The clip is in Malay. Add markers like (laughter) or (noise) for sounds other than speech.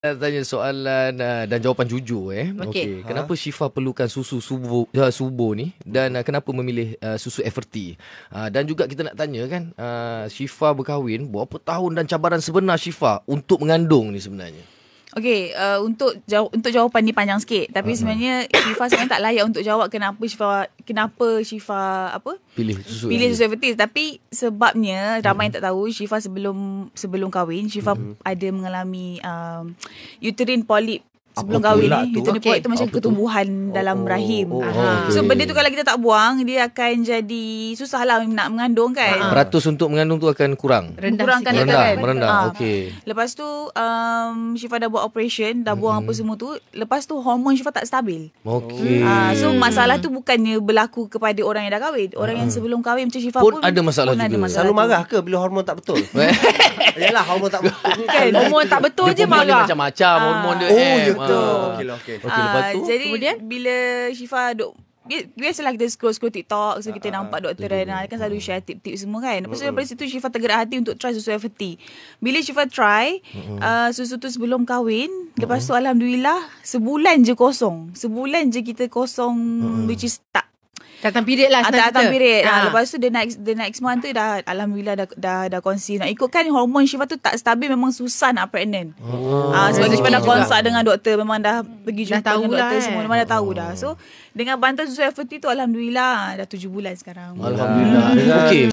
Nak tanya soalan uh, dan jawapan jujur eh. Okey. Kenapa Syifa perlukan susu subuh uh, subuh ni dan uh, kenapa memilih uh, susu Everty? Uh, dan juga kita nak tanya kan, uh, Syifa berkahwin berapa tahun dan cabaran sebenar Syifa untuk mengandung ni sebenarnya? Okey, uh, untuk jaw- untuk jawapan ni panjang sikit. Tapi uh-huh. sebenarnya Syifa sebenarnya tak layak untuk jawab kenapa Syifa kenapa Syifa apa? Pilih susu. Pilih susu Evertis tapi sebabnya ramai yang tak tahu Syifa sebelum sebelum kahwin Syifa ada mengalami um, uterine polyp sebelum kahwin ni tu? uterine Okey. polyp tu macam Apa tu? ketumbuhan Oh, dalam rahim. oh, Aha. okey. So benda tu kalau kita tak buang dia akan jadi susah lah nak mengandung kan. Ah. Peratus untuk mengandung tu akan kurang. Rendah Kurangkan sikit. dia Merendah, kan? merendah. Ah. Okey. Lepas tu um, Syifa dah buat operation Dah buang apa semua tu Lepas tu hormon Syifa tak stabil Okey. Ah, so masalah tu bukannya berlaku kepada orang yang dah kahwin. Orang yang sebelum kahwin macam Syifa Pun pun, ada masalah pun ada juga. masalah Selalu tu. marah ke bila hormon tak betul? (laughs) Yalah hormon tak betul. Kan hormon tak betul dia je marah. macam-macam hormon dia. Oh, M. ya ke? Ah. Okey lah, okey. Okey, lepas Ah, tu? Jadi Kemudian? bila Syifa duk bi- Biasalah kita scroll-scroll TikTok So kita nampak doktor Rana Kan selalu share tip-tip semua kan Lepas tu daripada situ Syifa tergerak hati Untuk try susu FT Bila Syifa try uh, Susu tu sebelum kahwin Lepas tu Alhamdulillah Sebulan je kosong Sebulan je kita kosong Which is tak Datang period lah senang Datang cerita. period. Ha. Ah. Lepas tu the next the next month tu dah alhamdulillah dah dah dah conceive. Nak ikutkan hormon Syifa tu tak stabil memang susah nak pregnant. Oh. Ah sebab tu Syifa dah consult dengan doktor memang dah pergi Dah jumpa tahu dengan lah, doktor eh. semua memang dah tahu dah. So dengan bantuan susu FT tu alhamdulillah dah 7 bulan sekarang. Alhamdulillah. Okey.